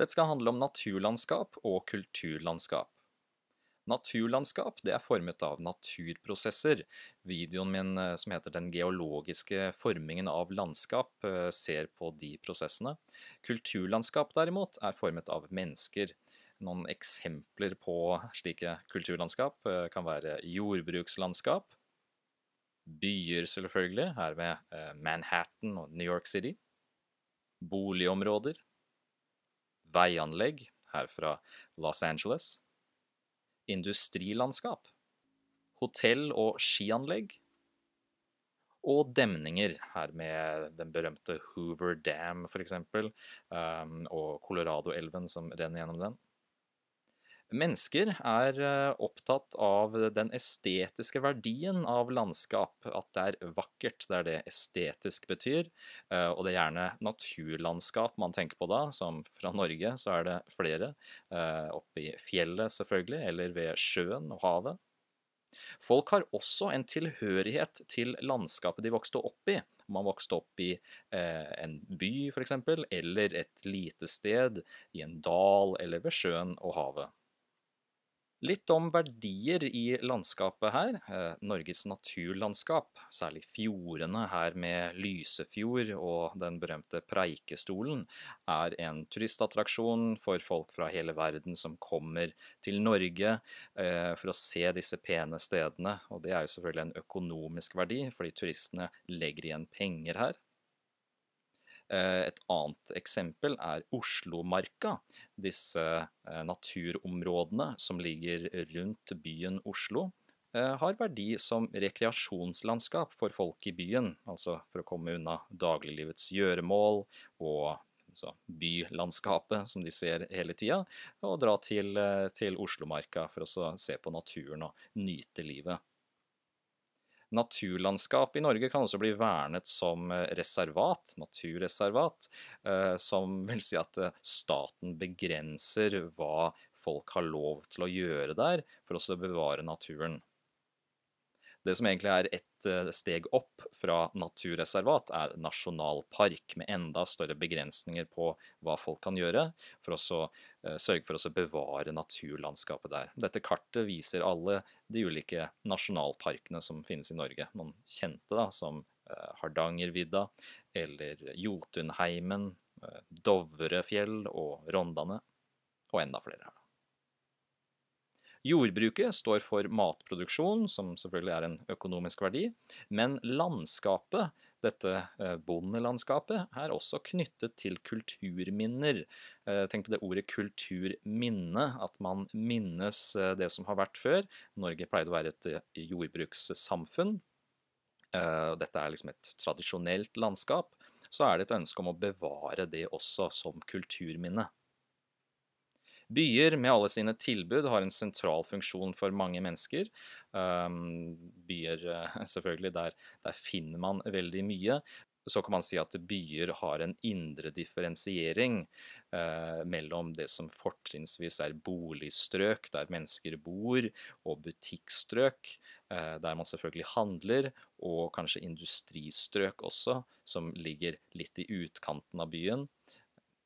Dette skal handle om naturlandskap og kulturlandskap. Naturlandskap det er formet av naturprosesser. Videoen min eh, som heter Den geologiske formingen av landskap eh, ser på de prosessene. Kulturlandskap derimot er formet av mennesker. Noen eksempler på slike kulturlandskap eh, kan være jordbrukslandskap, byer selvfølgelig, her ved Manhattan og New York City, boligområder, veianlegg, her fra Los Angeles, industrilandskap, hotell- og skianlegg, og demninger, her med den berømte Hoover Dam f.eks., um, og Colorado-elven som renner gjennom den. Mennesker er eh, opptatt av den estetiske verdien av landskap, at det er vakkert, det er det estetisk betyr, eh, og det er gjerne naturlandskap man tenker på da, som fra Norge så er det flere, eh, oppe i fjellet selvfølgelig, eller ved sjøen og havet. Folk har også en tilhørighet til landskapet de vokste opp i. Om man vokste opp i eh, en by f.eks., eller et lite sted, i en dal eller ved sjøen og havet. Litt om verdier i landskapet her. Eh, Norges naturlandskap, særlig fjordene her med Lysefjord og den berømte Preikestolen, er en turistattraksjon for folk fra hele verden som kommer til Norge eh, for å se disse pene stedene. Og det er jo selvfølgelig en økonomisk verdi, fordi turistene legger igjen penger her. Eh, et annet eksempel er Oslomarka. Disse eh, naturområdene som ligger rundt byen Oslo, eh, har verdi som rekreasjonslandskap for folk i byen, altså for å komme unna dagliglivets gjøremål og altså bylandskapet som de ser hele tida, og dra til, til Oslomarka for å se på naturen og nyte livet. Naturlandskap i Norge kan også bli vernet som eh, reservat, naturreservat, eh, som vil si at eh, staten begrenser hva folk har lov til å gjøre der for å bevare naturen. Det som egentlig er ett eh, steg opp fra naturreservat, er nasjonalpark, med enda større begrensninger på hva folk kan gjøre for å eh, sørge for å bevare naturlandskapet der. Dette kartet viser alle de ulike nasjonalparkene som finnes i Norge. Noen kjente da, som eh, Hardangervidda eller Jotunheimen, Dovrefjell og Rondane, og enda flere her. Jordbruket står for matproduksjon, som selvfølgelig er en økonomisk verdi, men landskapet, dette eh, bondelandskapet, er også knyttet til kulturminner. Eh, tenk på det ordet kulturminne, at man minnes eh, det som har vært før. Norge pleide å være et jordbrukssamfunn. Dette er liksom et tradisjonelt landskap. Så er det et ønske om å bevare det også som kulturminne. Byer med alle sine tilbud har en sentral funksjon for mange mennesker. Um, byer, eh, selvfølgelig, der, der finner man veldig mye. Så kan man si at byer har en indre differensiering eh, mellom det som fortrinnsvis er boligstrøk, der mennesker bor, og butikkstrøk, eh, der man selvfølgelig handler, og kanskje industristrøk også, som ligger litt i utkanten av byen.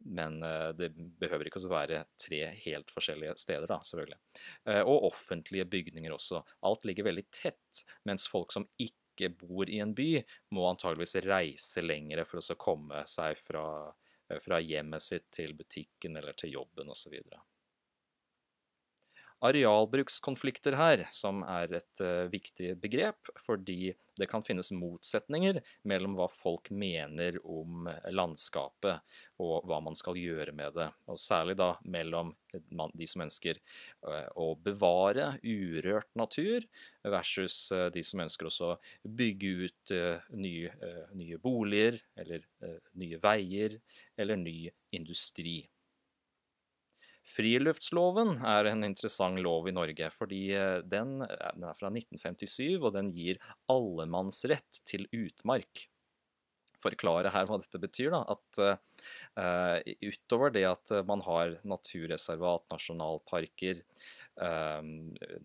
Men eh, det behøver ikke å være tre helt forskjellige steder, da, selvfølgelig. Eh, og offentlige bygninger også. Alt ligger veldig tett, mens folk som ikke bor i en by, må antageligvis reise lengre for å komme seg fra, eh, fra hjemmet sitt til butikken eller til jobben osv arealbrukskonflikter her, som er et uh, viktig begrep, fordi det kan finnes motsetninger mellom hva folk mener om landskapet og hva man skal gjøre med det. Og særlig da mellom de som ønsker uh, å bevare urørt natur, versus uh, de som ønsker også bygge ut nye, nye, boliger, eller nye veier, eller ny industri. Friluftsloven er en interessant lov i Norge, fordi eh, den, eh, den er fra 1957, og den gir allemannsrett til utmark. Forklare her hva dette betyr. da, at uh, Utover det at man har naturreservat, nasjonalparker, uh,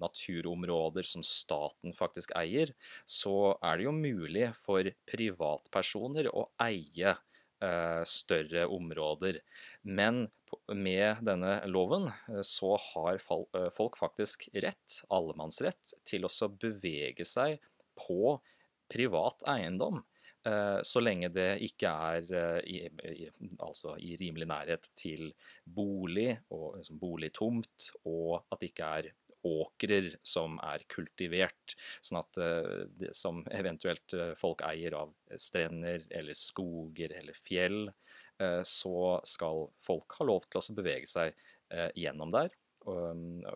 naturområder som staten faktisk eier, så er det jo mulig for privatpersoner å eie større områder. Men med denne loven så har folk faktisk rett, allemannsrett, til å bevege seg på privat eiendom. Så lenge det ikke er i, i, altså i rimelig nærhet til bolig og liksom boligtomt, og at det ikke er åkrer som er kultivert, sånn at eh, det som eventuelt eh, folk eier av strender eller skoger eller fjell, eh, så skal folk ha lov til å bevege seg gjennom der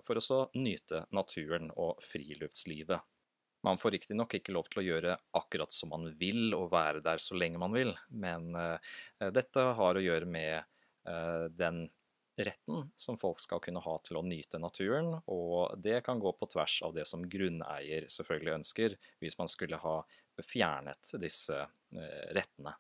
for å nyte naturen og friluftslivet. Man får riktignok ikke lov til å gjøre akkurat som man vil og være der så lenge man vil, men dette har å gjøre med den retten som folk skal kunne ha til å nyte naturen, og det kan gå på tvers av det som grunneier selvfølgelig ønsker, hvis man skulle ha fjernet disse eh, rettene.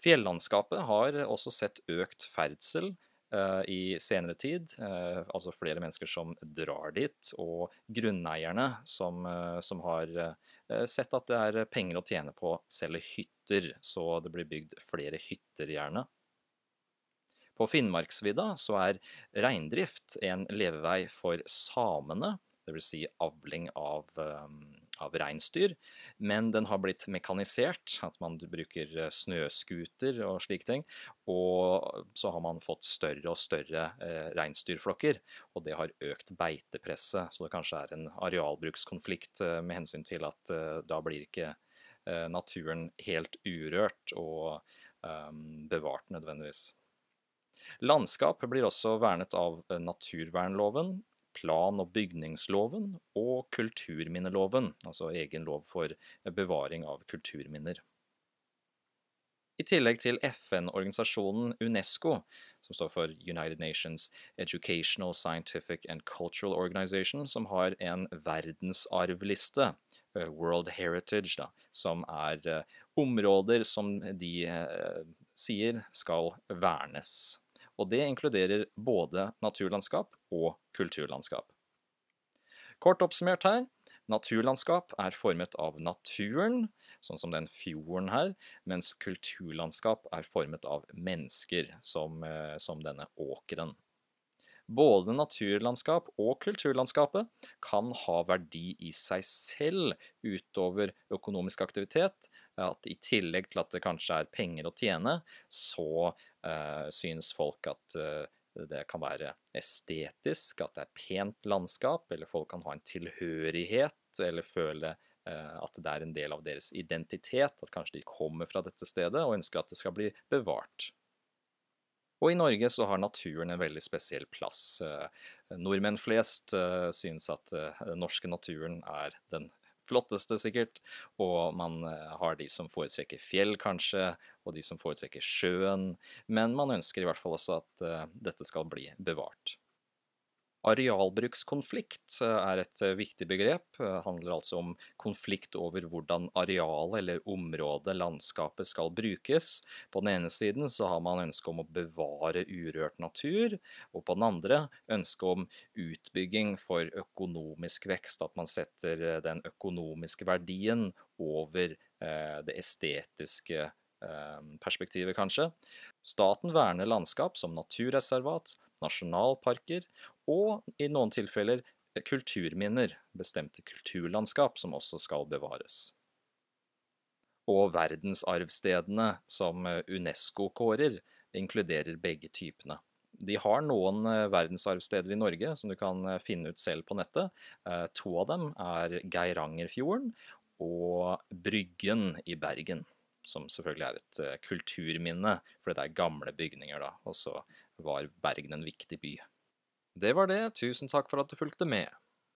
Fjellandskapet har også sett økt ferdsel eh, i senere tid, eh, altså flere mennesker som drar dit, og grunneierne som, som har sett at det er penger å tjene på å selge hytter, så det blir bygd flere hytter gjerne. På Finnmarksvidda så er reindrift en levevei for samene, dvs. Si avling av, um, av reinsdyr, men den har blitt mekanisert, at man bruker eh, snøscooter og slike ting, og så har man fått større og større eh, reinsdyrflokker, og det har økt beitepresset, så det kanskje er en arealbrukskonflikt eh, med hensyn til at eh, da blir ikke eh, naturen helt urørt og bevart nødvendigvis. Landskap blir også vernet av eh, naturvernloven, plan- og bygningsloven og kulturminneloven, altså egen lov for bevaring av kulturminner. I tillegg til FN-organisasjonen UNESCO, som står for United Nations Educational, Scientific and Cultural Organization, som har en verdensarvliste, eh, World Heritage, da, som er eh, områder som de eh, sier skal vernes og det inkluderer både naturlandskap og kulturlandskap. Kort oppsummert her, naturlandskap er formet av naturen, sånn som den fjorden her, mens kulturlandskap er formet av mennesker, som, eh, som denne åkeren. Både naturlandskap og kulturlandskapet kan ha verdi i seg selv utover økonomisk aktivitet. At i tillegg til at det kanskje er penger å tjene, så uh, synes folk at uh, det kan være estetisk, at det er pent landskap, eller folk kan ha en tilhørighet, eller føle uh, at det er en del av deres identitet, at kanskje de kommer fra dette stedet og ønsker at det skal bli bevart. Og i Norge så har naturen en veldig spesiell plass. Eh, nordmenn flest eh, synes at eh, den norske naturen er den flotteste, sikkert, og man har de som foretrekker fjell, kanskje, og de som foretrekker sjøen, men man ønsker i hvert fall også at dette skal bli bevart. Arealbrukskonflikt eh, er et eh, viktig begrep. Det eh, handler altså om konflikt over hvordan arealet eller området, landskapet, skal brukes. På den ene siden så har man ønske om å bevare urørt natur, og på den andre ønske om utbygging for økonomisk vekst. At man setter den økonomiske verdien over det estetiske perspektivet, kanskje. Staten verner landskap som naturreservat, nasjonalparker og i noen tilfeller kulturminner, bestemte kulturlandskap, som også skal bevares. Og verdensarvstedene som UNESCO kårer, inkluderer begge typene. De har noen eh, verdensarvsteder i Norge som du kan eh, finne ut selv på nettet. Eh, to av dem er Geirangerfjorden og Bryggen i Bergen, som selvfølgelig er et kulturminne, for det er gamle bygninger, da. Og så var Bergen en viktig by. Det var det. Tusen takk for at du fulgte med.